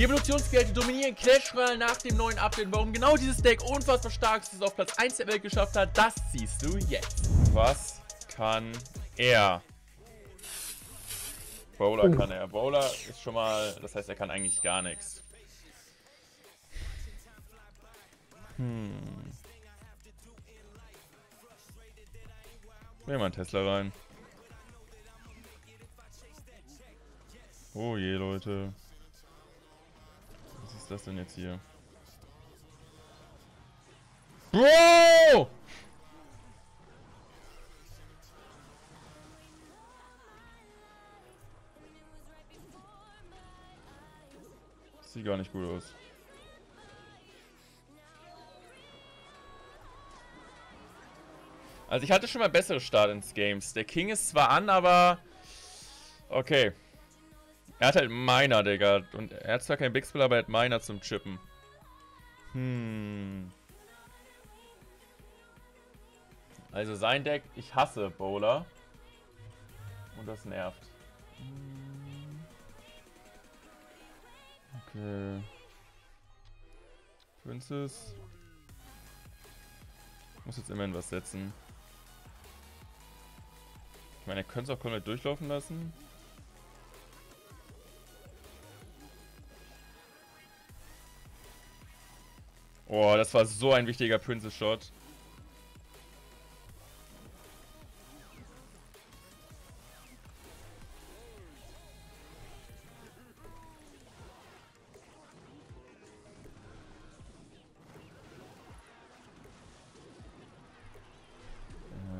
Die Evolutionsskelette dominieren Clash Royale nach dem neuen Update. Warum genau dieses Deck unfassbar stark ist, es auf Platz 1 der Welt geschafft hat, das siehst du jetzt. Was kann er? Bowler Oh. kann er. Bowler ist schon mal, das heißt, er kann eigentlich gar nichts. Hm. Nehmen wir mal einen Tesla rein. Oh je, Leute. Was ist das denn jetzt hier? Bro! Sieht gar nicht gut aus. Also ich hatte schon mal bessere Start ins Games. Der King ist zwar an, aber... Okay. Er hat halt Miner, Digga. Und er hat zwar kein Big Spill, aber er hat Miner zum Chippen. Hm. Also sein Deck, ich hasse Bowler. Und das nervt. Okay. Princess. Muss jetzt immerhin was setzen. Ich meine, er könnte es auch komplett durchlaufen lassen. Oh, das war so ein wichtiger Princess-Shot.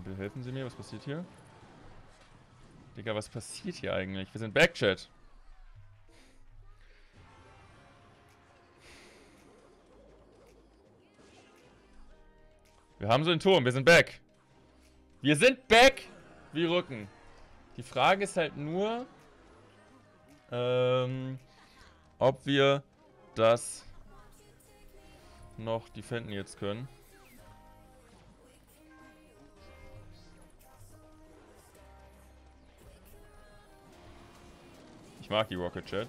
Äh, helfen Sie mir, was passiert hier? Digga, was passiert hier eigentlich? Wir sind Backchat. Wir haben so einen Turm, wir sind back. Wir sind back wie Rücken. Die Frage ist halt nur, ähm, ob wir das noch defenden jetzt können. Ich mag die Rocket Chat.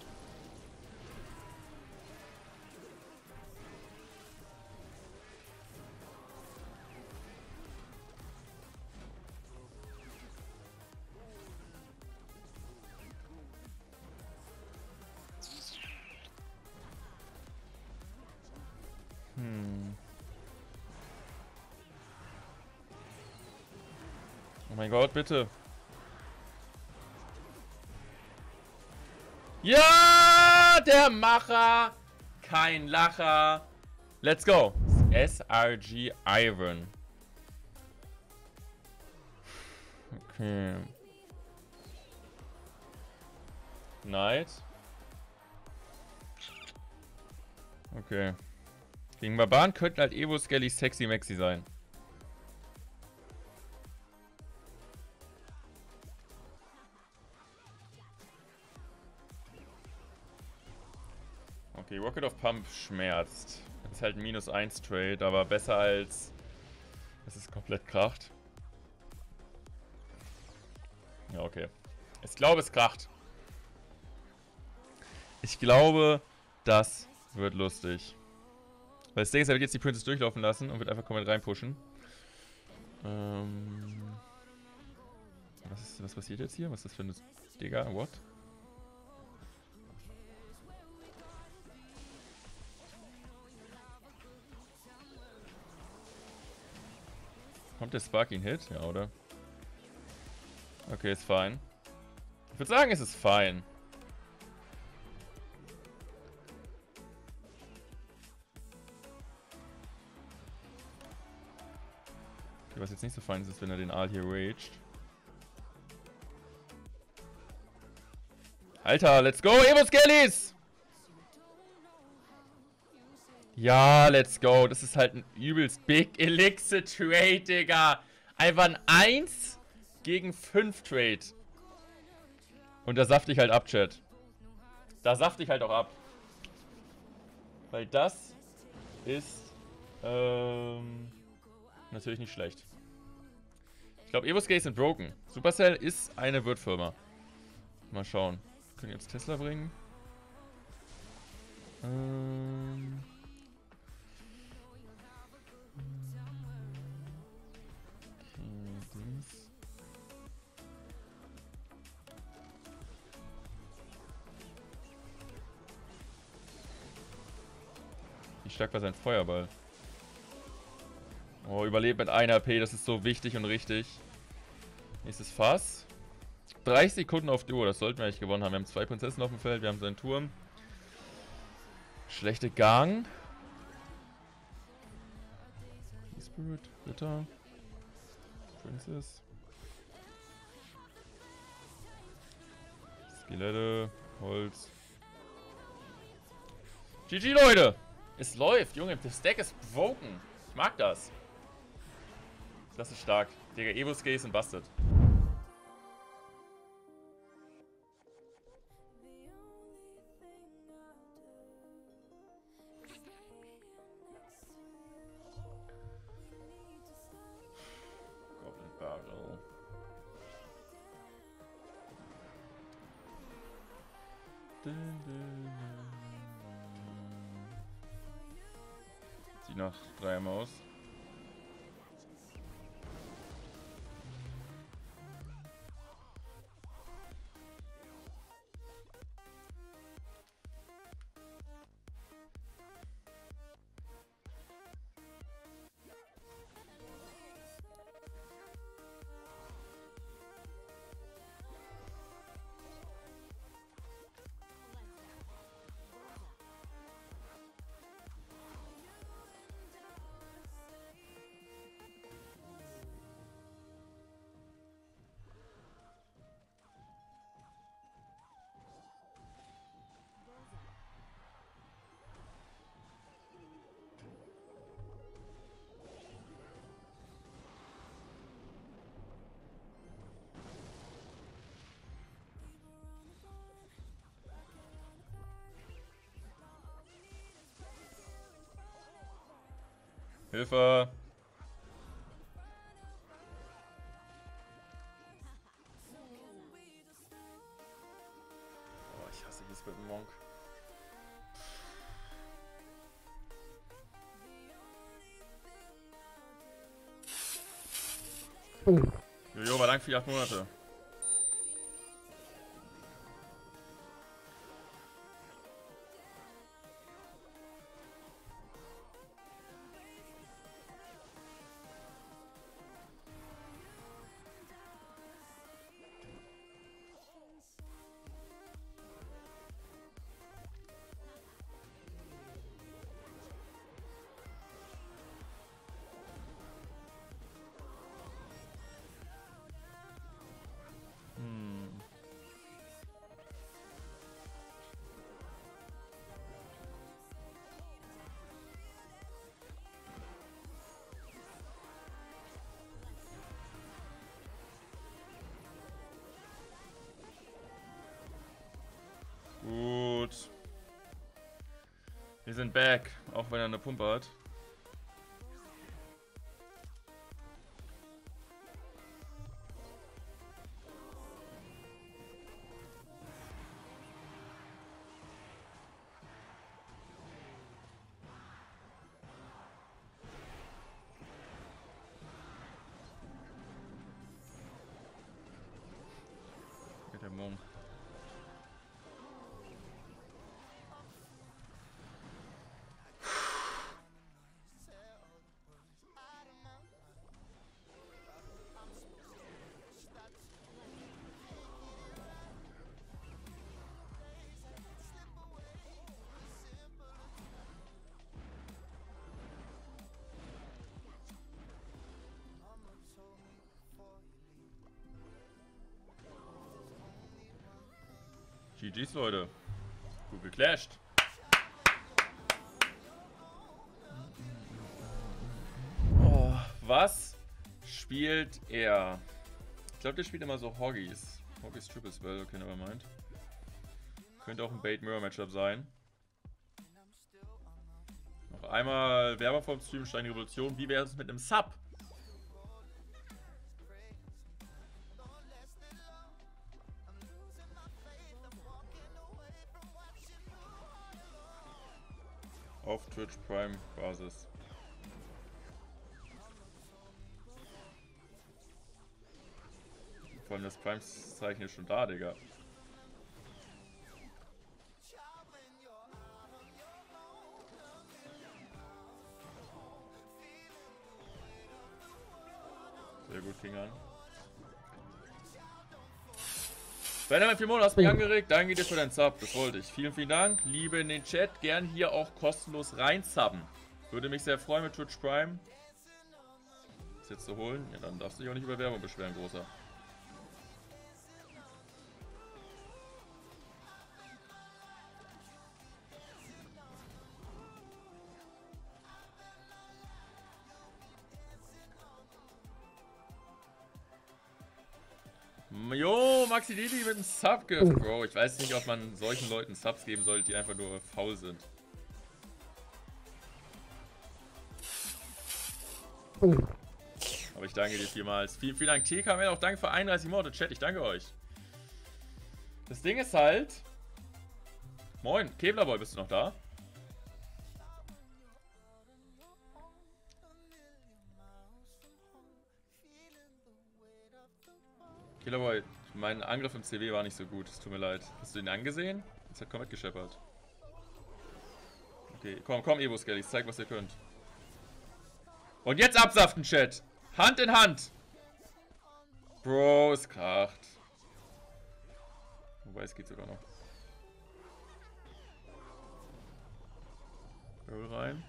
Mein Gott, bitte. Ja, der Macher. Kein Lacher. Let's go. SRG Iron. Okay. Knight. Okay. Gegen Barbaren könnten halt Evo Skelly Sexy Maxi sein. Okay, Rocket of Pump schmerzt. Ist halt ein minus 1 Trade, aber besser als es ist komplett kracht. Ja, okay. Ich glaube, es kracht. Ich glaube, das wird lustig. Weil das Ding ist, er wird jetzt die Princess durchlaufen lassen und wird einfach komplett reinpushen. Ähm. Was, ist, was passiert jetzt hier? Was ist das für ein Digga? What? Kommt der Sparking Hit? Ja, oder? Okay, ist fein. Ich würde sagen, es ist fein. Okay, was jetzt nicht so fein ist, ist, wenn er den Aal hier raged. Alter, let's go, Evo Skellies! Ja, let's go. Das ist halt ein übelst Big Elixir Trade, Digga. Einfach ein 1 gegen 5 Trade. Und da saft ich halt ab, Chat. Da saft ich halt auch ab. Weil das ist ähm, natürlich nicht schlecht. Ich glaube, Evo Skates sind broken. Supercell ist eine Wirtfirma. Mal schauen. Können wir jetzt Tesla bringen? Stärkt war sein Feuerball. Oh, überlebt mit 1 AP, das ist so wichtig und richtig. Nächstes Fass. 30 Sekunden auf die Uhr, das sollten wir eigentlich gewonnen haben. Wir haben zwei Prinzessinnen auf dem Feld, wir haben seinen Turm. Schlechte Gang. Spirit, Ritter. Princess. Skelette, Holz. GG, Leute! Es läuft, Junge. Das Deck ist broken. Ich mag das. Das ist stark. Digga, Evo Skates und Busted. Nach drei Hilfe! Oh, ich hasse dieses mit dem Monk. Jojo, war lang für die acht Monate. Wir sind back, auch wenn er eine Pumpe hat. GG's, Leute. Gut geclasht. Oh, was spielt er? Ich glaube, der spielt immer so Hoggies. Hoggies Triple Spell, okay, never mind. Könnte auch ein Bait Mirror Matchup sein. Noch einmal Werber vom Stream, Stein Revolution. Wie wäre es mit einem Sub? auf Twitch Prime Basis. Vor allem das Prime-Zeichen ist schon da, Digga. Sehr gut ging an. Benjamin Fimon, hast mich angeregt. Danke dir für deinen Sub. Das wollte ich. Vielen, vielen Dank. Liebe in den Chat. Gern hier auch kostenlos reinsubben. Würde mich sehr freuen mit Twitch Prime. Das jetzt zu holen? Ja, dann darfst du dich auch nicht über Werbung beschweren, Großer. Jo, Maxi Didi mit einem Sub-Gift, Bro. Ich weiß nicht, ob man solchen Leuten Subs geben sollte, die einfach nur faul sind. Aber ich danke dir vielmals. Vielen, vielen Dank, TKML. Auch danke für 31 Monate. Chat, ich danke euch. Das Ding ist halt... Moin, Keblerboy, bist du noch da? Killerboy, mein Angriff im CW war nicht so gut. Es tut mir leid. Hast du ihn angesehen? Jetzt hat komplett gescheppert. Okay, komm, komm, Evo Skelly, zeig, was ihr könnt. Und jetzt absaften, Chat. Hand in Hand. Bro, es kracht. Wobei, es geht sogar noch. Barrel rein.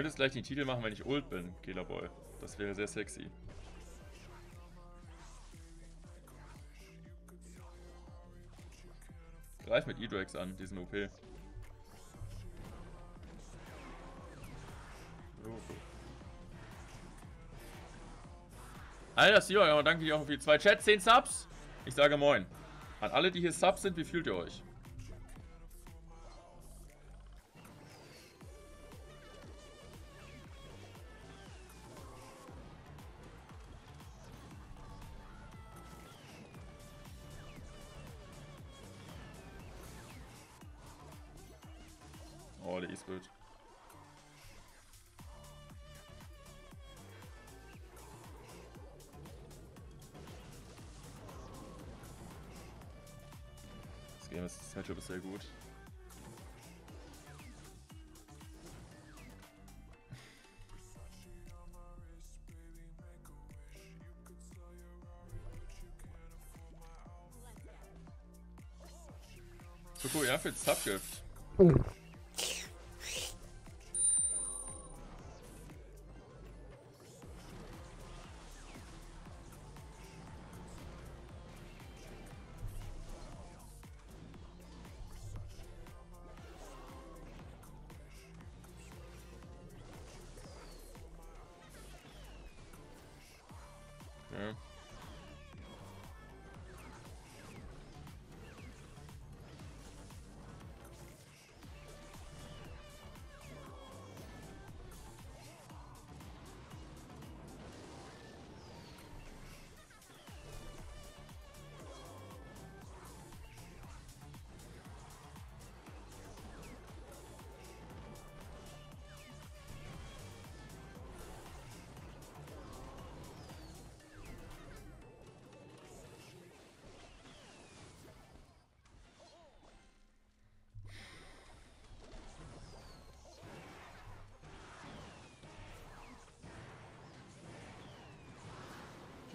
Du könntest gleich den Titel machen, wenn ich old bin, Killer Das wäre sehr sexy. Greif mit E-Drax an, diesen OP. Alter, Sio, danke dir auch für die zwei Chats, 10 Subs. Ich sage moin. An alle, die hier Subs sind, wie fühlt ihr euch? Ist gut. Das Game ist, das Matchup ist sehr gut. Suko, ja, für Subgift.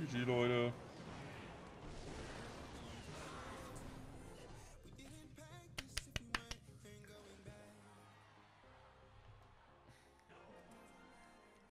GG, Leute.